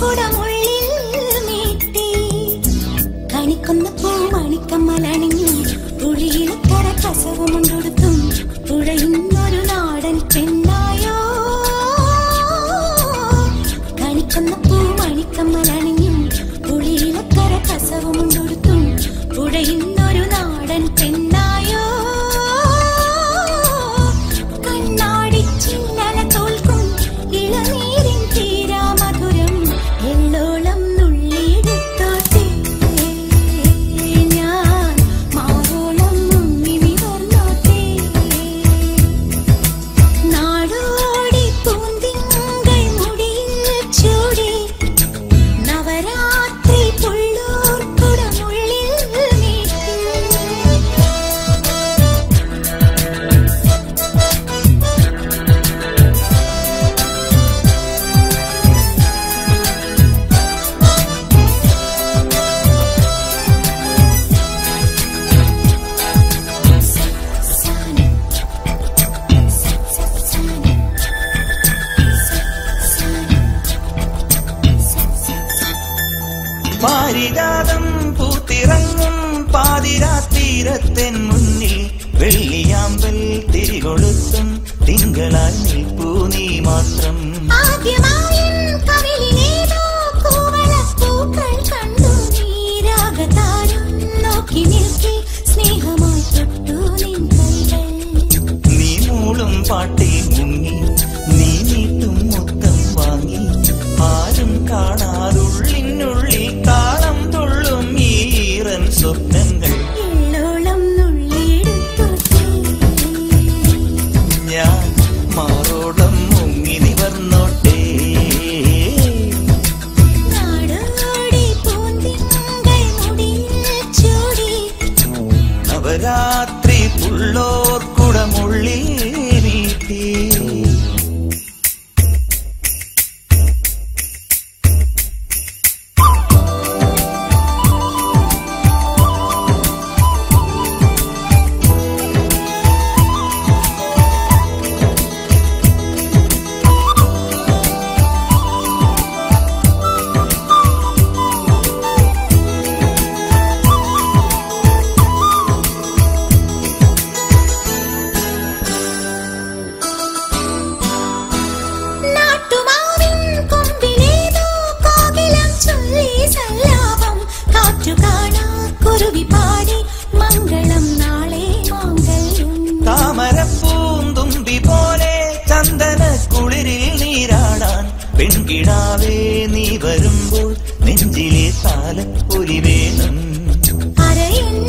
corazón. പാതിരാത്തീരത്തെൻ മുന്നിൽ വെള്ളിയാമ്പൽ തിരികൊളുത്തും തിങ്കളാൽ നിൽപ്പൂ നീ മാത്രം. സ്നേഹമായി തൊട്ടു നീ മൂളും പാട്ടിൽ കാറ്റു കാണാ കുരുവി പാടി. മംഗളം നാളെ താമരപ്പൂന്തുമ്പി പോലെ ചന്ദന കുളിരിൽ നീരാടാൻ. പെൺകിടാവേ നീ വരുമ്പോൾ നെഞ്ചിലെ താലപ്പൊലി വേണം. അണിയാൻ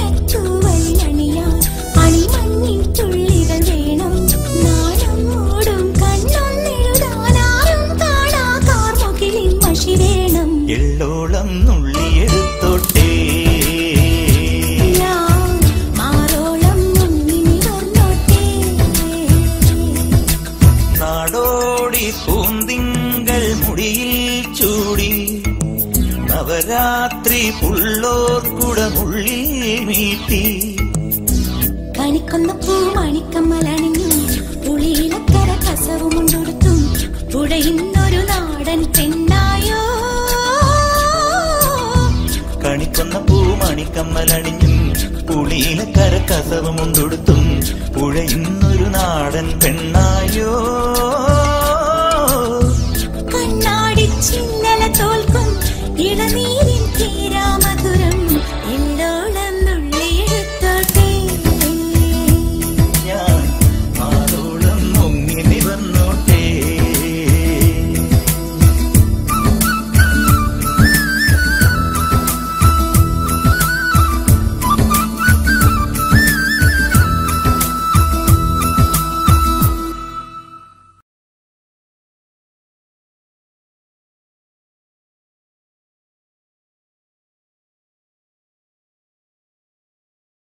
പൂന്തിങ്കൾ മുടിയിൽ ചൂടി. നവരാത്രി പുള്ളോർ കുടമുള്ളിൽ മീട്ടി കണിക്കൊന്ന പൂ മണിക്കമ്മലണിഞ്ഞു പുളിയിലക്കര കസവും കൊണ്ടൊടുത്തും പുഴയുന്നൊരു നാടൻ പെണ്ണായോ? കണിക്കൊന്ന പൂമണിക്കമ്മലണിഞ്ഞും പുളിയിലെ കരക്കസവും ഉണ്ടൊടുത്തും. പുഴയുന്നൊരു നാടൻ പെണ്ണായോ?